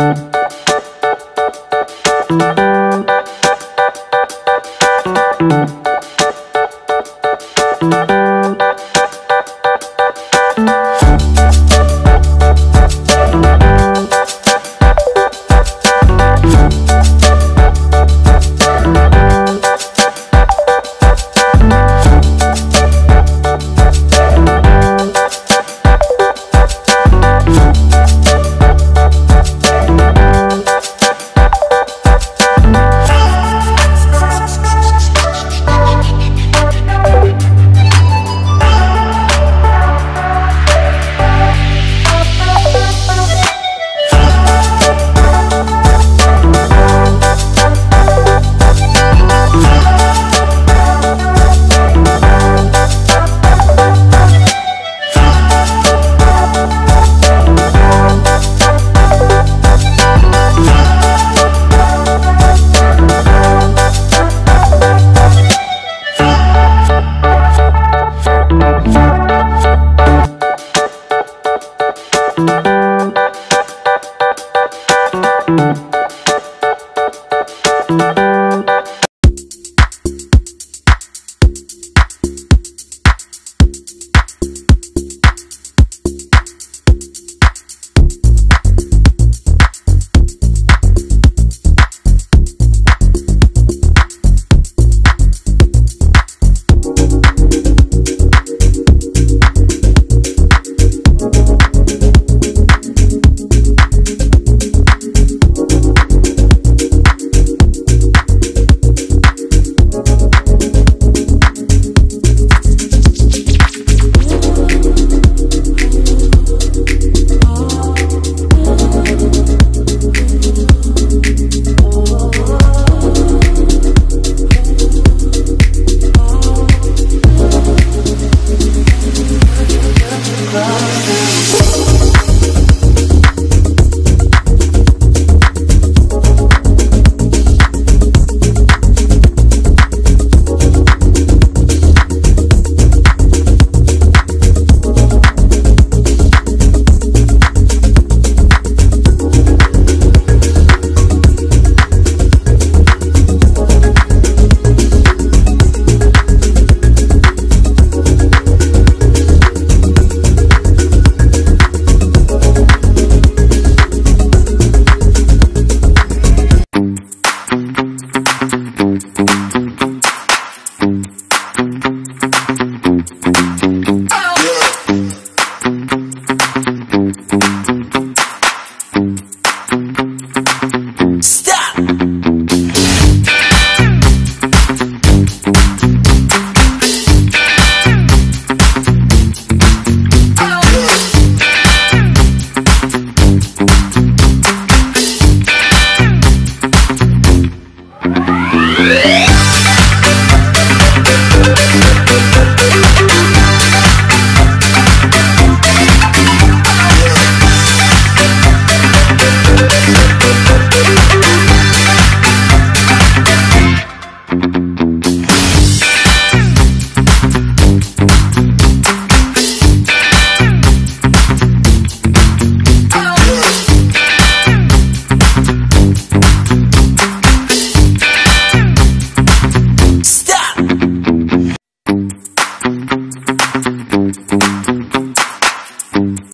Música